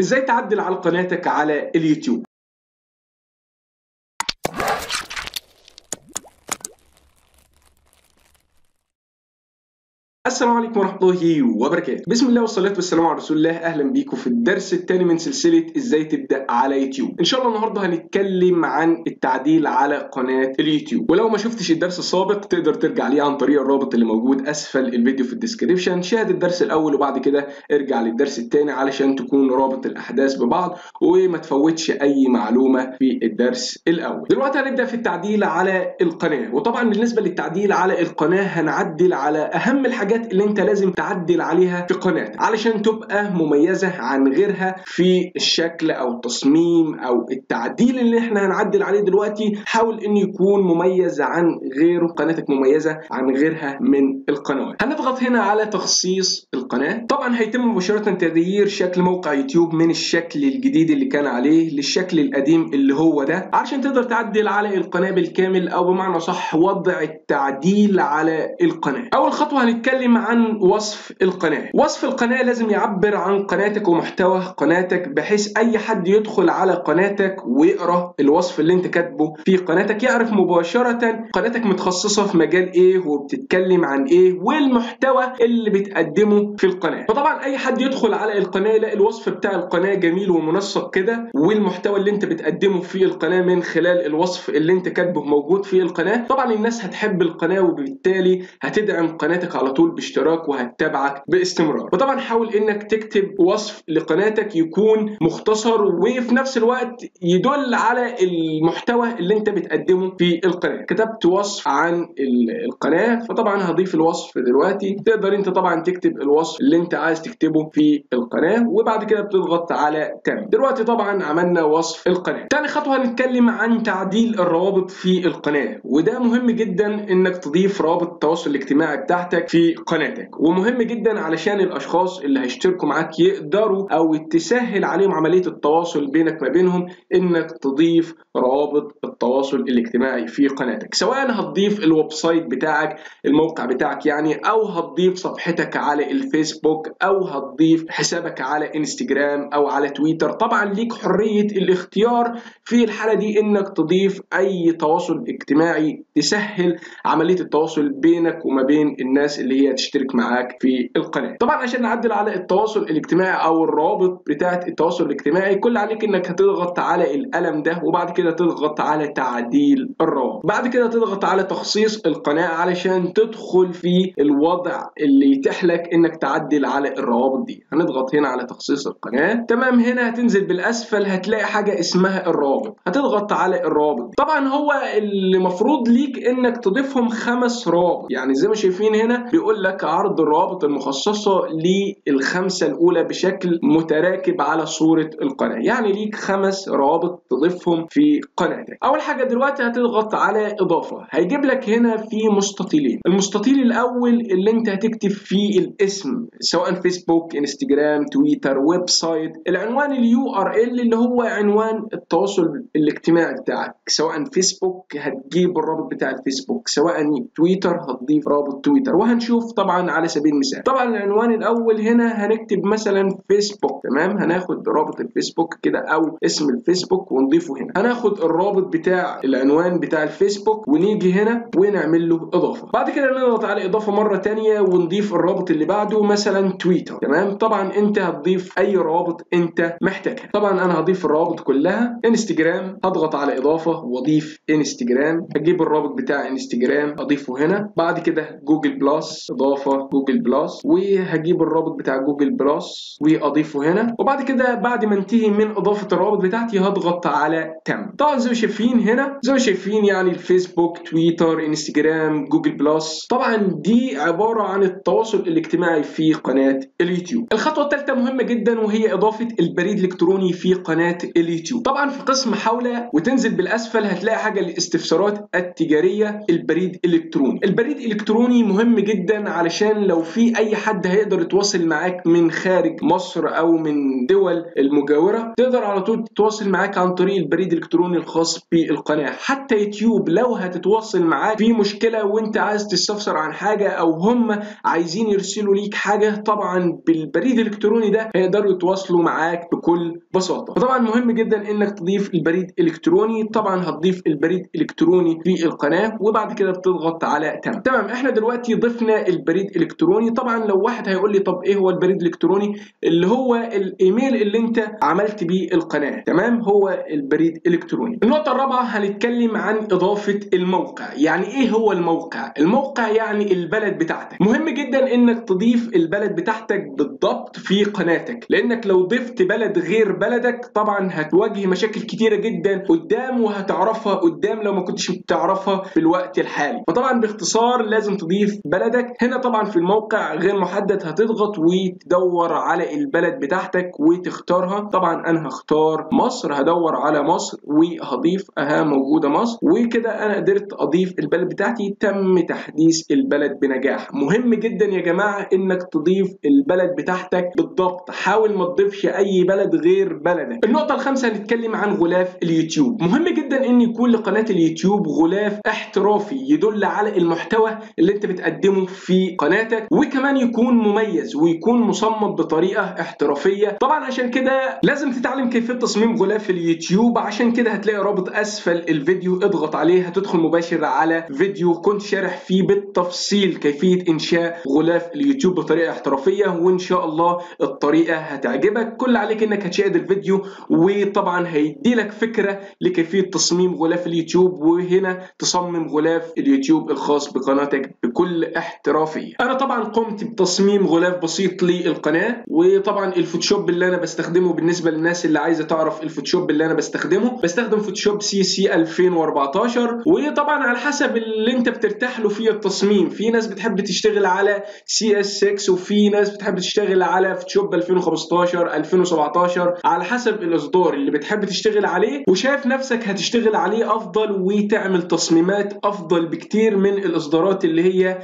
إزاي تعدل على قناتك على اليوتيوب؟ السلام عليكم ورحمة الله وبركاته. بسم الله والصلاة والسلام على رسول الله. أهلا بيكم في الدرس الثاني من سلسلة إزاي تبدأ على يوتيوب. إن شاء الله النهاردة هنتكلم عن التعديل على قناة اليوتيوب. ولو ما شفتش الدرس السابق تقدر ترجع ليه عن طريق الرابط اللي موجود أسفل الفيديو في ال description. شاهد الدرس الأول وبعد كده ارجع للدرس الثاني علشان تكون رابط الأحداث ببعض وما تفوتش أي معلومة في الدرس الأول. دلوقتي هنبدأ في التعديل على القناة. وطبعا بالنسبة للتعديل على القناة هنعدل على أهم الحاجات الحاجات اللي انت لازم تعدل عليها في قناتك علشان تبقى مميزة عن غيرها في الشكل أو التصميم أو التعديل اللي إحنا هنعدل عليه دلوقتي. حاول انه يكون مميز عن غيره قناتك مميزة عن غيرها من القنوات. هنضغط هنا على تخصيص القناة. طبعا هيتم مباشرة تغيير شكل موقع يوتيوب من الشكل الجديد اللي كان عليه للشكل القديم اللي هو ده. علشان تقدر تعدل على القناة بالكامل أو بمعنى صح وضع التعديل على القناة. أول خطوة هنتكلم نتكلم عن وصف القناة. وصف القناة لازم يعبر عن قناتك ومحتوى قناتك بحيث أي حد يدخل على قناتك ويقرأ الوصف اللي أنت كاتبه في قناتك يعرف مباشرة قناتك متخصصة في مجال إيه وبتتكلم عن إيه والمحتوى اللي بتقدمه في القناة. فطبعا أي حد يدخل على القناة يلاقي الوصف بتاع القناة جميل ومنسق كده والمحتوى اللي أنت بتقدمه في القناة من خلال الوصف اللي أنت كاتبه موجود في القناة. طبعا الناس هتحب القناة وبالتالي هتدعم قناتك على طول باشتراك وهتتابعك باستمرار. وطبعا حاول إنك تكتب وصف لقناتك يكون مختصر وفي نفس الوقت يدل على المحتوى اللي أنت بتقدمه في القناة. كتبت وصف عن القناة فطبعا هضيف الوصف دلوقتي. تقدر أنت طبعا تكتب الوصف اللي أنت عايز تكتبه في القناة وبعد كده بتضغط على تم دلوقتي طبعا عملنا وصف القناة. تاني خطوة هنتكلم عن تعديل الروابط في القناة وده مهم جدا إنك تضيف رابط التواصل الاجتماعي بتاعتك في قناتك. ومهم جدا علشان الأشخاص اللي هيشتركوا معاك يقدروا أو تسهل عليهم عملية التواصل بينك ما بينهم إنك تضيف روابط التواصل الاجتماعي في قناتك. سواء هتضيف ال website بتاعك الموقع بتاعك يعني أو هتضيف صفحتك على الفيسبوك أو هتضيف حسابك على إنستجرام أو على تويتر. طبعا ليك حرية الاختيار في الحالة دي إنك تضيف أي تواصل اجتماعي تسهل عملية التواصل بينك وما بين الناس اللي هي تشترك معاك في القناة. طبعا عشان نعدل على التواصل الاجتماعي أو الروابط بتاعة التواصل الاجتماعي كل عليك إنك هتضغط على القلم ده وبعد كده تضغط على تعديل الروابط بعد كده تضغط على تخصيص القناة علشان تدخل في الوضع اللي يتيح لك إنك تعدل على الروابط دي. هنضغط هنا على تخصيص القناة. تمام هنا هتنزل بالأسفل هتلاقي حاجة اسمها الروابط هتضغط على الروابط طبعا هو اللي مفروض ليك إنك تضيفهم خمس روابط يعني زي ما شايفين هنا بيقول لك عرض الروابط المخصصة للخمسة الأولى بشكل متراكب على صورة القناة. يعني ليك خمس روابط تضيفهم في قناتك. أول حاجة دلوقتي هتضغط على إضافة. هيجيب لك هنا في مستطيلين. المستطيل الأول اللي أنت هتكتب فيه الاسم سواء فيسبوك إنستجرام تويتر website. العنوان ال URL اللي هو عنوان التواصل الاجتماعي بتاعك. سواء فيسبوك هتجيب الرابط بتاع الفيسبوك. سواء تويتر هتضيف رابط تويتر. وهنشوف طبعا على سبيل المثال. طبعا العنوان الأول هنا هنكتب مثلا فيسبوك تمام؟ هناخد رابط الفيسبوك كده أو اسم الفيسبوك ونضيفه هنا. هناخد الرابط بتاع العنوان بتاع الفيسبوك ونيجي هنا ونعمل له إضافة. بعد كده نضغط على إضافة مرة ثانية ونضيف الرابط اللي بعده مثلا تويتر تمام؟ طبعا أنت هتضيف أي رابط أنت محتاجها. طبعا أنا هضيف الروابط كلها انستجرام هضغط على إضافة وأضيف انستجرام هجيب الرابط بتاع انستجرام أضيفه هنا. بعد كده جوجل بلس إضافة جوجل بلس وهجيب الرابط بتاع جوجل بلس وأضيفه هنا. وبعد كده بعد ما انتهي من إضافة الروابط بتاعتي هضغط على تم. طبعا زي ما شايفين هنا زي ما شايفين يعني الفيسبوك تويتر إنستجرام جوجل بلس. طبعا دي عبارة عن التواصل الاجتماعي في قناة اليوتيوب. الخطوة الثالثه مهمة جدا وهي إضافة البريد الإلكتروني في قناة اليوتيوب. طبعا في قسم حوله وتنزل بالأسفل هتلاقي حاجة الاستفسارات التجارية البريد الإلكتروني. البريد الإلكتروني مهم جدا علشان لو في أي حد هيقدر يتواصل معاك من خارج مصر أو من دول المجاورة تقدر على طول تتواصل معاك عن طريق البريد الإلكتروني الخاص بالقناة. حتى يوتيوب لو هتتواصل معاك في مشكلة وانت عايز تستفسر عن حاجة أو هم عايزين يرسلوا ليك حاجة طبعا بالبريد الإلكتروني ده هيقدروا يتواصلوا معاك بكل بساطة. فطبعا مهم جدا إنك تضيف البريد الالكتروني طبعا هتضيف البريد الالكتروني في القناة وبعد كده بتضغط على تمام. تمام إحنا دلوقتي ضفنا البريد الالكتروني طبعا لو واحد هيقول لي طب إيه هو البريد الإلكتروني؟ اللي هو الإيميل اللي أنت عملت بيه القناة. تمام؟ هو البريد الالكتروني النقطة الرابعة هنتكلم عن إضافة الموقع. يعني إيه هو الموقع؟ الموقع يعني البلد بتاعتك. مهم جدا إنك تضيف البلد بتاعتك بالضبط في قناتك. لأنك لو ضفت بلد غير بلدك طبعا هتواجه مشاكل كتيرة جدا قدام وهتعرفها قدام لو ما كنتش بتعرفها في الوقت الحالي. فطبعا باختصار لازم تضيف بلدك هنا طبعا في الموقع غير محدد هتضغط وتدور على البلد بتاعتك وتختارها. طبعا أنا هختار مصر هدور على مصر وهضيف أها موجودة مصر. وكده أنا قدرت أضيف البلد بتاعتي. تم تحديث البلد بنجاح. مهم جدا يا جماعة إنك تضيف البلد بتاعتك بالضبط. حاول ما تضيفش أي بلد غير بلدك. النقطة الخامسة هنتكلم عن غلاف اليوتيوب. مهم جدا إن يكون لقناة اليوتيوب غلاف احترافي يدل على المحتوى اللي أنت بتقدمه في قناتك وكمان يكون مميز ويكون مصمم بطريقة احترافية. طبعا عشان كده لازم تتعلم كيفيه تصميم غلاف اليوتيوب. عشان كده هتلاقي رابط أسفل الفيديو اضغط عليه. هتدخل مباشر على فيديو كنت شارح فيه بالتفصيل كيفية إنشاء غلاف اليوتيوب بطريقة احترافية. وإن شاء الله الطريقة هتعجبك. كل عليك إنك هتشاهد الفيديو وطبعا هيدي لك فكرة لكيفية تصميم غلاف اليوتيوب. وهنا تصمم غلاف اليوتيوب الخاص بقناتك بكل احترافيه أنا طبعا قمت بتصميم غلاف بسيط للقناة وطبعا الفوتوشوب اللي أنا بستخدمه بالنسبة للناس اللي عايزة تعرف الفوتوشوب اللي أنا بستخدمه بستخدم فوتوشوب CC 2014 وطبعا على حسب اللي أنت بترتاح له في التصميم. في ناس بتحب تشتغل على CS 6 وفي ناس بتحب تشتغل على فوتوشوب 2015 2017 على حسب الإصدار اللي بتحب تشتغل عليه وشايف نفسك هتشتغل عليه أفضل وتعمل تصميمات أفضل بكتير من الإصدارات اللي هي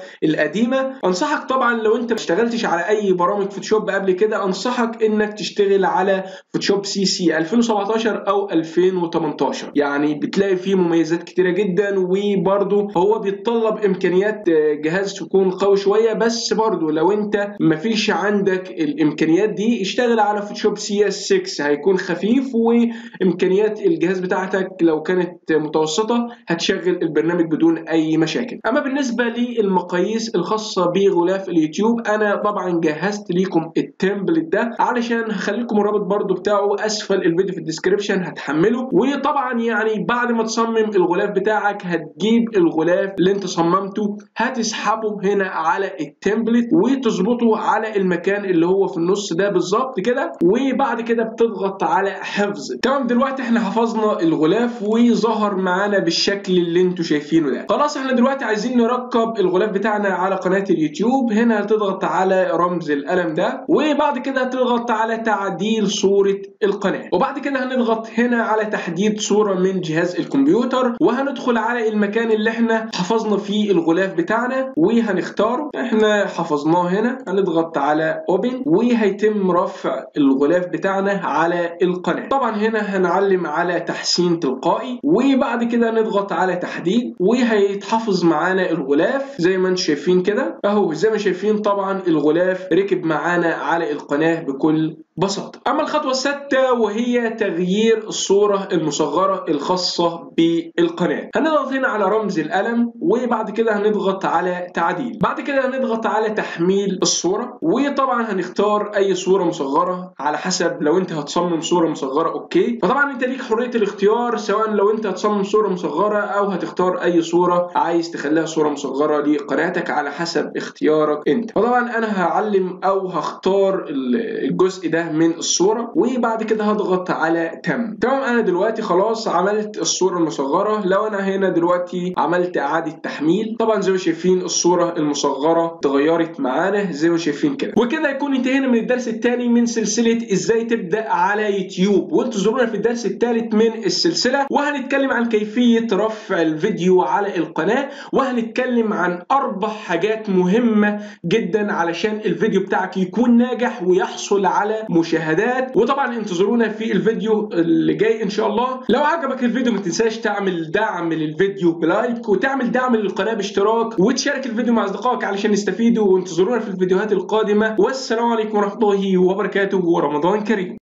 القديمة. أنصحك طبعا لو أنت ما اشتغلتش على أي برامج فوتوشوب قبل كده أنصحك إنك تشتغل على فوتوشوب CC 2017 أو 2018 يعني بتلاقي فيه مميزات كتيرة جدا وبرده هو بيتطلب إمكانيات جهاز تكون قوي شوية. بس برده لو أنت مفيش عندك الإمكانيات دي اشتغل على فوتوشوب CS 6 هيكون خفيف وإمكانيات الجهاز بتاعتك لو كانت متوسطة هتشغل البرنامج بدون أي مشاكل. أما بالنسبة للمقاييس الخاصة بغلاف اليوتيوب. أنا طبعا جهزت ليكم ال template ده علشان هخلي لكم الرابط برده بتاعه أسفل الفيديو في ال description هتحمله. وطبعا يعني بعد ما تصمم الغلاف بتاعك هتجيب الغلاف اللي أنت صممته هتسحبه هنا على ال template وتظبطه على المكان اللي هو في النص ده بالظبط كده. وبعد كده بتضغط على حفظ. تمام دلوقتي إحنا حفظنا الغلاف وظهر معانا بالشكل اللي أنتوا شايفينه ده. خلاص إحنا دلوقتي عايزين نركب الغلاف بتاعنا على قناة اليوتيوب. هنا هتضغط على رمز القلم ده وبعد كده هتضغط على تعديل صورة القناة. وبعد كده هنضغط هنا على تحديد صورة من جهاز الكمبيوتر وهندخل على المكان اللي إحنا حفظنا فيه الغلاف بتاعنا وهنختاره إحنا حفظناه هنا. هنضغط على اوبن وهيتم رفع الغلاف بتاعنا على القناة. طبعا هنا هنعلم على تحسين تلقائي وبعد كده نضغط على تحديد وهيتحفظ معانا الغلاف. زي ما أنتم شايفين كده. اهو زي ما شايفين طبعا الغلاف ركب معانا على القناة بكل بساطة أما الخطوة السادسة وهي تغيير الصورة المصغرة الخاصة بالقناة. هنضغط هنا على رمز القلم وبعد كده هنضغط على تعديل. بعد كده هنضغط على تحميل الصورة وطبعا هنختار أي صورة مصغرة على حسب لو أنت هتصمم صورة مصغرة okay. فطبعا أنت ليك حرية الاختيار سواء لو أنت هتصمم صورة مصغرة أو هتختار أي صورة عايز تخليها صورة مصغرة لقناتك على حسب اختيارك أنت. فطبعا أنا هعلم أو هختار الجزء ده ده من الصورة وبعد كده هضغط على تم. تمام أنا دلوقتي خلاص عملت الصورة المصغرة. لو أنا هنا دلوقتي عملت إعادة تحميل طبعا زي ما شايفين الصورة المصغرة اتغيرت معانا زي ما شايفين كده. وكده يكون انتهينا من الدرس الثاني من سلسلة إزاي تبدأ على يوتيوب. وانتظرونا في الدرس الثالث من السلسلة. وهنتكلم عن كيفية رفع الفيديو على القناة. وهنتكلم عن أربع حاجات مهمة جدا علشان الفيديو بتاعك يكون ناجح ويحصل على مشاهدات. وطبعا انتظرونا في الفيديو اللي جاي إن شاء الله. لو عجبك الفيديو ما تنساش تعمل دعم للفيديو بلايك وتعمل دعم للقناة باشتراك وتشارك الفيديو مع أصدقائك علشان يستفيدوا وانتظرونا في الفيديوهات القادمة. والسلام عليكم ورحمة الله وبركاته. ورمضان كريم.